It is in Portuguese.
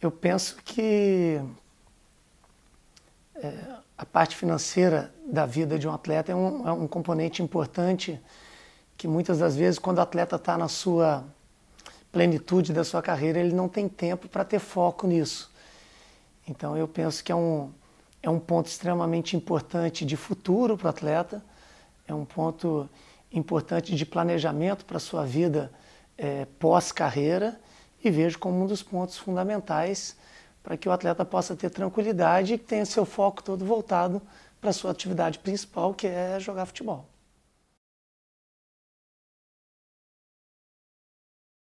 Eu penso que é, a parte financeira da vida de um atleta é um, é um componente importante que muitas das vezes, quando o atleta está na sua plenitude da sua carreira, ele não tem tempo para ter foco nisso. Então eu penso que é um, é um ponto extremamente importante de futuro para o atleta, é um ponto importante de planejamento para a sua vida é, pós-carreira e vejo como um dos pontos fundamentais para que o atleta possa ter tranquilidade e tenha seu foco todo voltado para a sua atividade principal, que é jogar futebol.